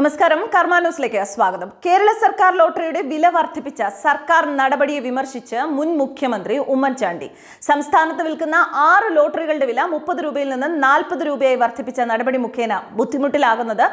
നമസ്കാരം കർമ്മ ന്യൂസിലേക്ക് സ്വാഗതം. കേരള സർക്കാർ ലോട്ടറിയുടെ വില വർദ്ധിപ്പിച്ച സർക്കാർ നടപടിയെ വിമർശിച്ച് മുൻ മുഖ്യമന്ത്രി ഉമ്മൻചാണ്ടി. സംസ്ഥാനത്ത് വിൽക്കുന്ന ആറ് ലോട്ടറികളുടെ വില മുപ്പത് രൂപയിൽ നിന്ന് നാൽപ്പത് രൂപയായി വർദ്ധിപ്പിച്ച നടപടി മുഖേന ബുദ്ധിമുട്ടിലാകുന്നത്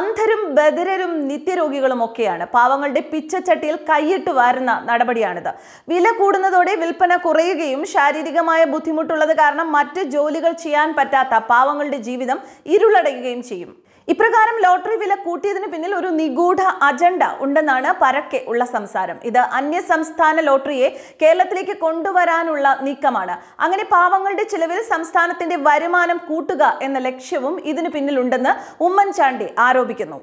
അന്ധരും ബദിരരും നിത്യരോഗികളും ഒക്കെയാണ്. പാവങ്ങളുടെ പിച്ചച്ചട്ടിയിൽ കൈയിട്ട് വാരുന്ന നടപടിയാണിത്. വില കൂടുന്നതോടെ വിൽപ്പന കുറയുകയും ശാരീരികമായ ബുദ്ധിമുട്ടുള്ളത് കാരണം മറ്റ് ജോലികൾ ചെയ്യാൻ പറ്റാത്ത പാവങ്ങളുടെ ജീവിതം ഇരുളടയുകയും ചെയ്യും. ഇപ്രകാരം ലോട്ടറി വില കൂട്ടിയതിന് പിന്നിൽ ഒരു നിഗൂഢ അജണ്ട ഉണ്ടെന്നാണ് പരക്കെ ഉള്ള സംസാരം. ഇത് അന്യ സംസ്ഥാന ലോട്ടറിയെ കേരളത്തിലേക്ക് കൊണ്ടുവരാനുള്ള നീക്കമാണ്. അങ്ങനെ പാവങ്ങളുടെ ചിലവിൽ സംസ്ഥാനത്തിന്റെ വരുമാനം കൂട്ടുക എന്ന ലക്ഷ്യവും ഇതിനു പിന്നിലുണ്ടെന്ന് ഉമ്മൻചാണ്ടി ആരോപിക്കുന്നു.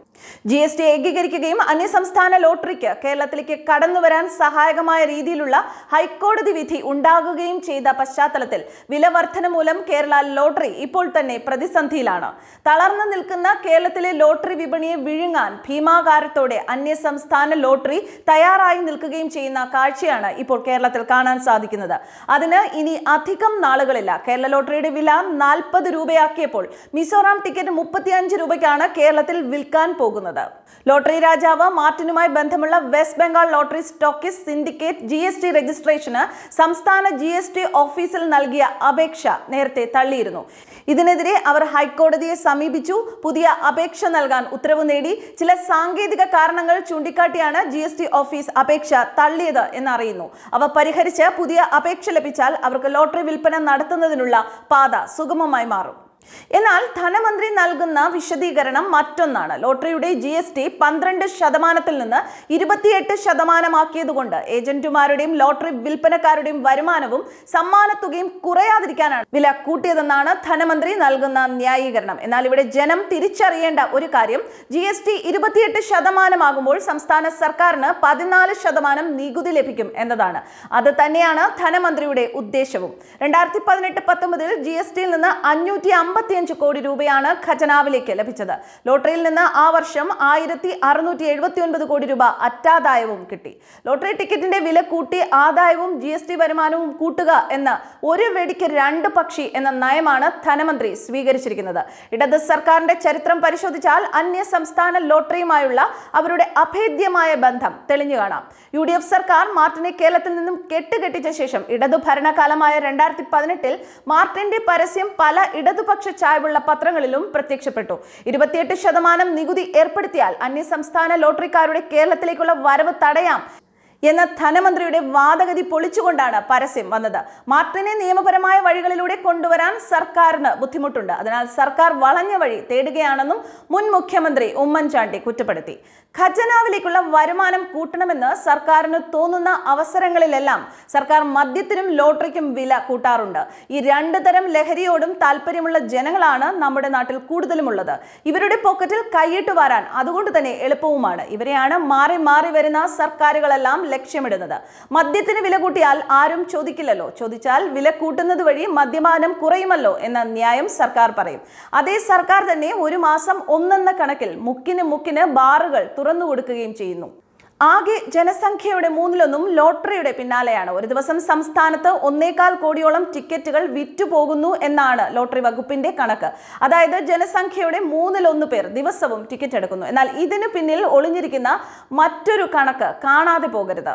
ജി എസ് ടി ഏകീകരിക്കുകയും അന്യ സംസ്ഥാന ലോട്ടറിക്ക് കേരളത്തിലേക്ക് കടന്നുവരാൻ സഹായകമായ രീതിയിലുള്ള ഹൈക്കോടതി വിധി ഉണ്ടാകുകയും ചെയ്ത പശ്ചാത്തലത്തിൽ വില വർധന മൂലം കേരള ലോട്ടറി ഇപ്പോൾ തന്നെ പ്രതിസന്ധിയിലാണ്. തളർന്നു നിൽക്കുന്ന കേരളത്തിലെ ലോട്ടറി വിപണിയെ വിഴുങ്ങാൻ ഭീമാകാരത്തോടെ അന്യ സംസ്ഥാന ലോട്ടറി തയ്യാറായി നിൽക്കുകയും ചെയ്യുന്ന കാഴ്ചയാണ് ഇപ്പോൾ കേരളത്തിൽ കാണാൻ സാധിക്കുന്നത്. അതിന് ഇനി അധികം നാളുകളില്ല. കേരള ലോട്ടറിയുടെ വില നാൽപ്പത് രൂപയാക്കിയപ്പോൾ മിസോറാം ടിക്കറ്റ് മുപ്പത്തിയഞ്ച് രൂപയ്ക്കാണ് കേരളത്തിൽ വിൽക്കാൻ പോകുന്നത്. ലോട്ടറി രാജാവ് മാർട്ടിനുമായി ബന്ധമുള്ള West Bengal lottery stockists syndicate G S T registration സംസ്ഥാന ജി എസ് ടി ഓഫീസിൽ നൽകിയ അപേക്ഷ നേരത്തെ തള്ളിയിരുന്നു. ഇതിനെതിരെ അവർ ഹൈക്കോടതിയെ സമീപിച്ചു. പുതിയ അപേക്ഷ നൽകാൻ ഉത്തരവ് നേടി. ചില സാങ്കേതിക കാരണങ്ങൾ ചൂണ്ടിക്കാട്ടിയാണ് ജി എസ് ടി ഓഫീസ് അപേക്ഷ തള്ളിയത് എന്നറിയുന്നു. അവ പരിഹരിച്ച് പുതിയ അപേക്ഷ ലഭിച്ചാൽ അവർക്ക് ലോട്ടറി വിൽപ്പന നടത്തുന്നതിനുള്ള പാത സുഗമമായി മാറും. എന്നാൽ ധനമന്ത്രി നൽകുന്ന വിശദീകരണം മറ്റൊന്നാണ്. ലോട്ടറിയുടെ ജി എസ് ടി പന്ത്രണ്ട് ശതമാനത്തിൽ നിന്ന് ഇരുപത്തിയെട്ട് ശതമാനമാക്കിയതുകൊണ്ട് ഏജന്റുമാരുടെയും ലോട്ടറി വിൽപ്പനക്കാരുടെയും വരുമാനവും സമ്മാനത്തുകയും കുറയാതിരിക്കാനാണ് വില കൂട്ടിയതെന്നാണ് ധനമന്ത്രി നൽകുന്ന ന്യായീകരണം. എന്നാൽ ഇവിടെ ജനം തിരിച്ചറിയേണ്ട ഒരു കാര്യം ജി എസ് ടി ഇരുപത്തിയെട്ട് ശതമാനമാകുമ്പോൾ സംസ്ഥാന സർക്കാരിന് പതിനാല് ശതമാനം നികുതി ലഭിക്കും എന്നതാണ്. അത് തന്നെയാണ് ധനമന്ത്രിയുടെ ഉദ്ദേശവും. രണ്ടായിരത്തി പതിനെട്ട് പത്തൊമ്പതിൽ ജി എസ് ടിയിൽ നിന്ന് അഞ്ഞൂറ്റി അമ്പത്തിയഞ്ച് കോടി രൂപയാണ് ഖജനാവിലേക്ക് ലഭിച്ചത്. ലോട്ടറിയിൽ നിന്ന് ആ വർഷം ആയിരത്തി അറുന്നൂറ്റി എഴുപത്തി ഒൻപത് കോടി രൂപ അറ്റാദായവും കിട്ടി. ലോട്ടറി ടിക്കറ്റിന്റെ വില കൂട്ടി ആദായവും ജി എസ് ടി വരുമാനവും കൂട്ടുക എന്ന ഒരു വെടിക്ക് രണ്ട് പക്ഷി എന്ന നയമാണ് ധനമന്ത്രി സ്വീകരിച്ചിരിക്കുന്നത്. ഇടത് സർക്കാരിന്റെ ചരിത്രം പരിശോധിച്ചാൽ അന്യ സംസ്ഥാന ലോട്ടറിയുമായുള്ള അവരുടെ അഭേദ്യമായ ബന്ധം തെളിഞ്ഞു കാണാം. യു ഡി എഫ് സർക്കാർ മാർട്ടിനെ കേരളത്തിൽ നിന്നും കെട്ടുകെട്ടിച്ച ശേഷം ഇടതു ഭരണകാലമായ രണ്ടായിരത്തി പതിനെട്ടിൽ മാർട്ടിന്റെ പരസ്യം പല ഇടതുപക്ഷ ചായവുള്ള പത്രങ്ങളിലും പ്രത്യക്ഷപ്പെട്ടു. ഇരുപത്തിയെട്ട് ശതമാനം നികുതി ഏർപ്പെടുത്തിയാൽ അന്യസംസ്ഥാന ലോട്ടറിക്കാരുടെ കേരളത്തിലേക്കുള്ള വരവ് തടയാം. എന്ന ധനമന്ത്രിയുടെ വാദഗതി പൊളിച്ചുകൊണ്ടാണ് പരസ്യം വന്നത്. മാർട്ടിനെ നിയമപരമായ വഴികളിലൂടെ കൊണ്ടുവരാൻ സർക്കാരിന് ബുദ്ധിമുട്ടുണ്ട്. അതിനാൽ സർക്കാർ വളഞ്ഞ വഴി തേടുകയാണെന്നും മുൻ മുഖ്യമന്ത്രി ഉമ്മൻചാണ്ടി കുറ്റപ്പെടുത്തി. ഖജനാവിലേക്കുള്ള വരുമാനം കൂട്ടണമെന്ന് സർക്കാരിന് തോന്നുന്ന അവസരങ്ങളിലെല്ലാം സർക്കാർ മദ്യത്തിനും ലോട്ടറിക്കും വില കൂട്ടാറുണ്ട്. ഈ രണ്ട് തരം ലഹരിയോടും താല്പര്യമുള്ള ജനങ്ങളാണ് നമ്മുടെ നാട്ടിൽ കൂടുതലുമുള്ളത്. ഇവരുടെ പോക്കറ്റിൽ കൈയിട്ട് വരാൻ അതുകൊണ്ട് തന്നെ എളുപ്പവുമാണ്. ഇവരെയാണ് മാറി മാറി വരുന്ന സർക്കാരുകളെല്ലാം ലക്ഷ്യമിടുന്നത്. മദ്യത്തിന് വില കൂട്ടിയാൽ ആരും ചോദിക്കില്ലല്ലോ. ചോദിച്ചാൽ വില കൂട്ടുന്നത് വഴി മദ്യപാനം കുറയുമല്ലോ എന്ന ന്യായം സർക്കാർ പറയും. അതേ സർക്കാർ തന്നെ ഒരു മാസം ഒന്നെന്ന കണക്കിൽ മുക്കിന് മുക്കിന് ബാറുകൾ തുറന്നു കൊടുക്കുകയും ചെയ്യുന്നു. ആകെ ജനസംഖ്യയുടെ മൂന്നിലൊന്നും ലോട്ടറിയുടെ പിന്നാലെയാണ്. ഒരു ദിവസം സംസ്ഥാനത്ത് ഒന്നേകാൽ കോടിയോളം ടിക്കറ്റുകൾ വിറ്റുപോകുന്നു എന്നാണ് ലോട്ടറി വകുപ്പിന്റെ കണക്ക്. അതായത് ജനസംഖ്യയുടെ മൂന്നിലൊന്ന് പേർ ദിവസവും ടിക്കറ്റ് എടുക്കുന്നു. എന്നാൽ ഇതിനു പിന്നിൽ ഒളിഞ്ഞിരിക്കുന്ന മറ്റൊരു കണക്ക് കാണാതെ പോകരുത്.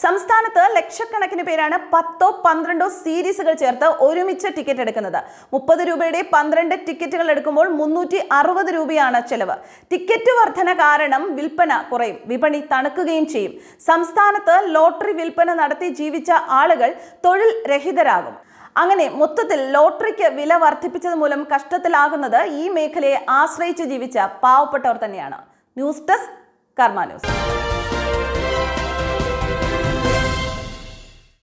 സംസ്ഥാനത്ത് ലക്ഷക്കണക്കിന് പേരാണ് പത്തോ പന്ത്രണ്ടോ സീരീസുകൾ ചേർത്ത് ഒരുമിച്ച് ടിക്കറ്റ് എടുക്കുന്നത്. മുപ്പത് രൂപയുടെ പന്ത്രണ്ട് ടിക്കറ്റുകൾ എടുക്കുമ്പോൾ മുന്നൂറ്റി അറുപത് രൂപയാണ് ചെലവ്. ടിക്കറ്റ് വർധന കാരണം വിൽപ്പന കുറയും. വിപണി തണുക്കുകയും ചെയ്യും. സംസ്ഥാനത്ത് ലോട്ടറി വിൽപ്പന നടത്തി ജീവിച്ച ആളുകൾ തൊഴിൽ രഹിതരാകും. അങ്ങനെ മൊത്തത്തിൽ ലോട്ടറിക്ക് വില വർദ്ധിപ്പിച്ചത് മൂലം കഷ്ടത്തിലാകുന്നത് ഈ മേഖലയെ ആശ്രയിച്ച് ജീവിച്ച പാവപ്പെട്ടവർ തന്നെയാണ്. News desk Karma news.